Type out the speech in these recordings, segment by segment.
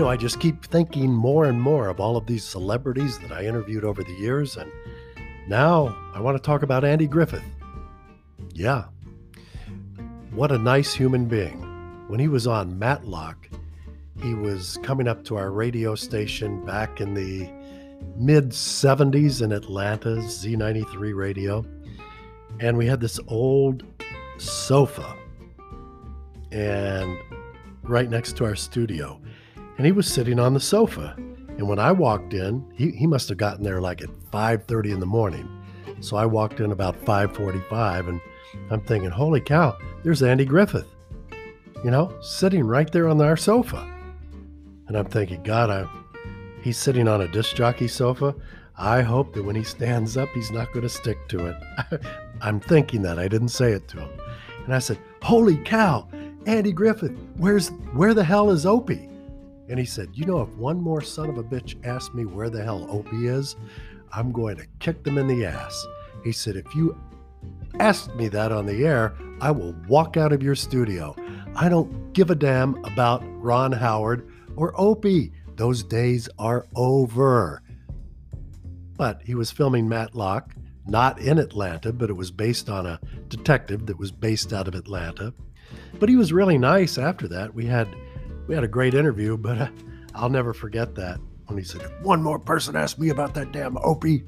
know, I just keep thinking more and more of all of these celebrities that I interviewed over the years. And now I want to talk about Andy Griffith. Yeah. What a nice human being. When he was on Matlock, he was coming up to our radio station back in the mid 70s in Atlanta, Z93 radio. And we had this old sofa and right next to our studio. And he was sitting on the sofa. And when I walked in, he, he must have gotten there like at 5:30 in the morning. So I walked in about 5:45 and I'm thinking, "Holy cow, there's Andy Griffith." You know, sitting right there on our sofa. And I'm thinking, God, I, he's sitting on a disc jockey sofa. I hope that when he stands up, he's not going to stick to it. I'm thinking that. I didn't say it to him. And I said, Holy cow, Andy Griffith, where's where the hell is Opie? And he said, You know, if one more son of a bitch asks me where the hell Opie is, I'm going to kick them in the ass. He said, If you ask me that on the air, I will walk out of your studio. I don't give a damn about Ron Howard or Opie. Those days are over. But he was filming Matlock, not in Atlanta, but it was based on a detective that was based out of Atlanta. But he was really nice after that. We had we had a great interview, but uh, I'll never forget that when he said, "One more person asked me about that damn Opie."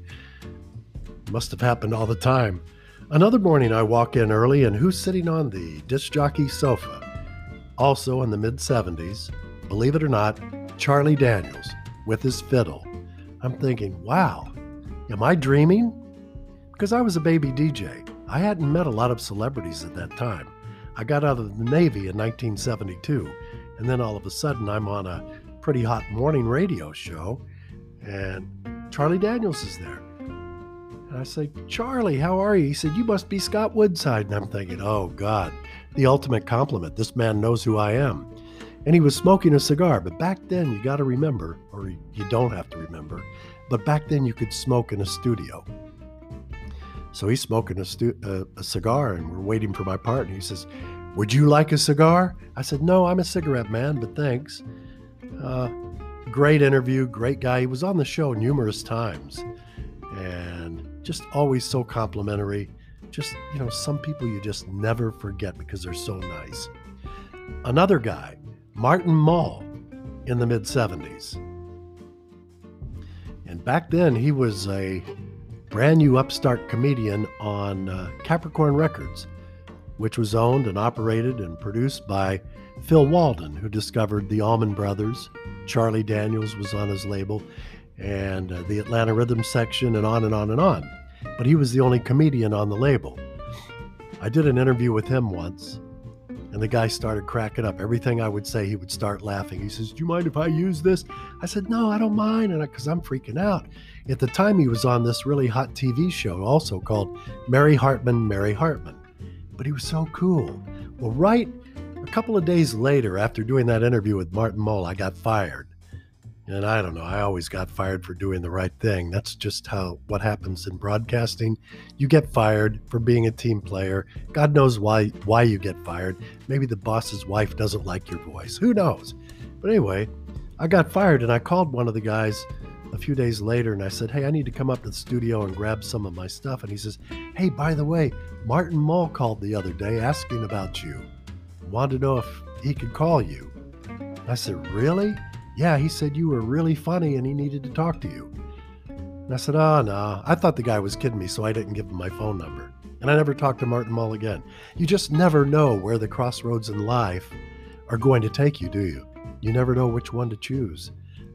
Must have happened all the time. Another morning, I walk in early, and who's sitting on the disc jockey sofa? Also in the mid 70s, believe it or not, Charlie Daniels with his fiddle. I'm thinking, wow, am I dreaming? Because I was a baby DJ. I hadn't met a lot of celebrities at that time. I got out of the Navy in 1972, and then all of a sudden I'm on a pretty hot morning radio show, and Charlie Daniels is there. And I say, Charlie, how are you? He said, You must be Scott Woodside. And I'm thinking, Oh, God, the ultimate compliment. This man knows who I am and he was smoking a cigar. But back then, you got to remember, or you don't have to remember, but back then you could smoke in a studio. So he's smoking a, stu- uh, a cigar, and we're waiting for my part. And he says, Would you like a cigar? I said, No, I'm a cigarette man, but thanks. Uh, great interview, great guy. He was on the show numerous times and just always so complimentary. Just, you know, some people you just never forget because they're so nice. Another guy, Martin Mull in the mid 70s. And back then, he was a brand new upstart comedian on uh, Capricorn Records, which was owned and operated and produced by Phil Walden, who discovered the Allman Brothers. Charlie Daniels was on his label, and uh, the Atlanta Rhythm section, and on and on and on. But he was the only comedian on the label. I did an interview with him once, and the guy started cracking up. Everything I would say, he would start laughing. He says, Do you mind if I use this? I said, No, I don't mind. And because I'm freaking out. At the time, he was on this really hot TV show also called Mary Hartman, Mary Hartman. But he was so cool. Well, right a couple of days later, after doing that interview with Martin Mull, I got fired. And I don't know, I always got fired for doing the right thing. That's just how what happens in broadcasting. You get fired for being a team player. God knows why why you get fired. Maybe the boss's wife doesn't like your voice. Who knows? But anyway, I got fired and I called one of the guys a few days later and I said, Hey, I need to come up to the studio and grab some of my stuff. And he says, Hey, by the way, Martin Mull called the other day asking about you. Wanted to know if he could call you. I said, Really? Yeah, he said you were really funny and he needed to talk to you. And I said, ah, Oh, no. I thought the guy was kidding me, so I didn't give him my phone number. And I never talked to Martin Mull again. You just never know where the crossroads in life are going to take you, do you? You never know which one to choose.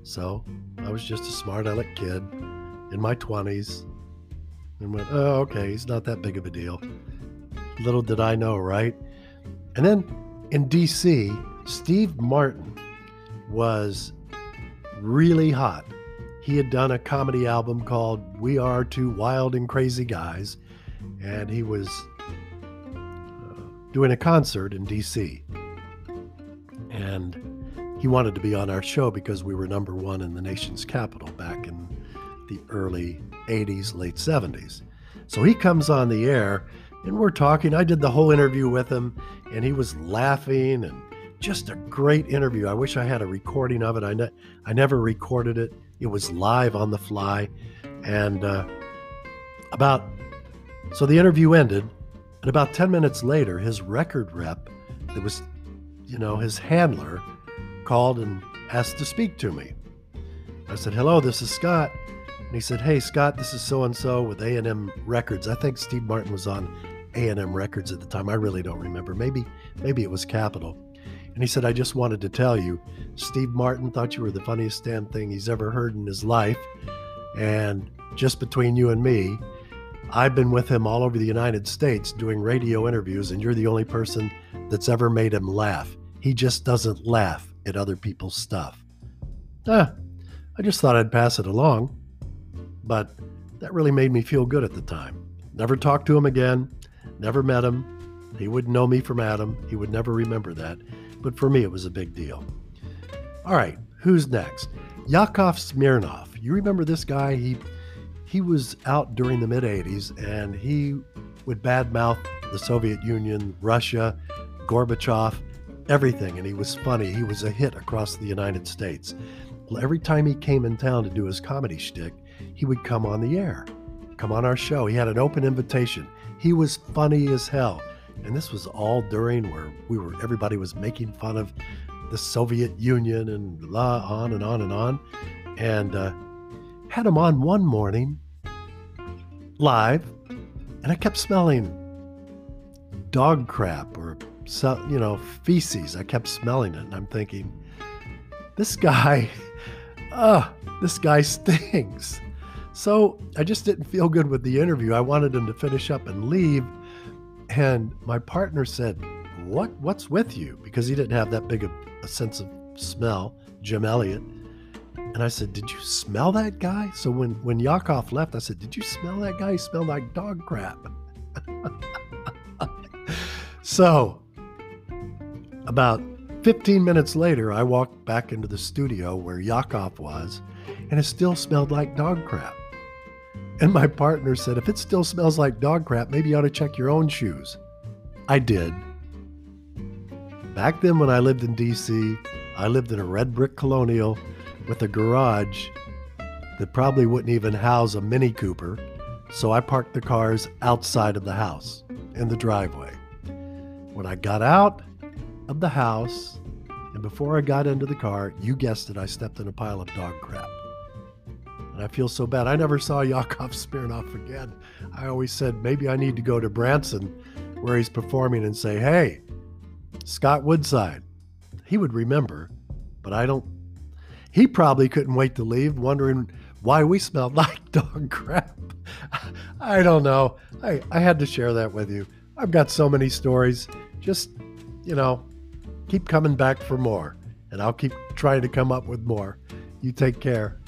So I was just a smart aleck kid in my 20s and went, Oh, okay, he's not that big of a deal. Little did I know, right? And then in DC, Steve Martin was really hot. He had done a comedy album called We Are Two Wild and Crazy Guys, and he was uh, doing a concert in DC. And he wanted to be on our show because we were number one in the nation's capital back in the early 80s, late 70s. So he comes on the air and we're talking. I did the whole interview with him, and he was laughing and just a great interview. I wish I had a recording of it. I, ne- I never recorded it. It was live on the fly. And uh, about, so the interview ended. And about 10 minutes later, his record rep, that was, you know, his handler, called and asked to speak to me. I said, "Hello, this is Scott." And he said, "Hey, Scott, this is so and so with A&M Records. I think Steve Martin was on A&M Records at the time. I really don't remember. Maybe maybe it was Capitol." And he said, "I just wanted to tell you, Steve Martin thought you were the funniest damn thing he's ever heard in his life. And just between you and me, I've been with him all over the United States doing radio interviews, and you're the only person that's ever made him laugh. He just doesn't laugh at other people's stuff. Ah, I just thought I'd pass it along. But that really made me feel good at the time. Never talked to him again, never met him. He wouldn't know me from Adam. He would never remember that. But for me, it was a big deal. All right, who's next? Yakov Smirnoff. You remember this guy? He he was out during the mid 80s and he would badmouth the Soviet Union, Russia, Gorbachev, everything. And he was funny. He was a hit across the United States. Every time he came in town to do his comedy shtick, he would come on the air, come on our show. He had an open invitation. He was funny as hell. And this was all during where we were everybody was making fun of the Soviet Union and la on and on and on. And uh, had him on one morning live, and I kept smelling dog crap or you know feces. I kept smelling it, and I'm thinking, this guy, uh, this guy stinks. So I just didn't feel good with the interview. I wanted him to finish up and leave, and my partner said, "What? What's with you?" Because he didn't have that big a, a sense of smell. Jim Elliot. And I said, Did you smell that guy? So when, when Yakov left, I said, Did you smell that guy? He smelled like dog crap. so about 15 minutes later, I walked back into the studio where Yakov was, and it still smelled like dog crap. And my partner said, If it still smells like dog crap, maybe you ought to check your own shoes. I did. Back then, when I lived in DC, I lived in a red brick colonial with a garage that probably wouldn't even house a Mini Cooper, so I parked the cars outside of the house in the driveway. When I got out of the house, and before I got into the car, you guessed it, I stepped in a pile of dog crap. And I feel so bad. I never saw Yakov Smirnoff again. I always said maybe I need to go to Branson where he's performing and say, hey, Scott Woodside. He would remember, but I don't he probably couldn't wait to leave, wondering why we smelled like dog crap. I don't know. I, I had to share that with you. I've got so many stories. Just, you know, keep coming back for more, and I'll keep trying to come up with more. You take care.